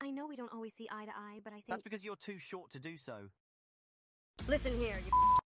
I know we don't always see eye to eye, but I think. That's because you're too short to do so. Listen here, you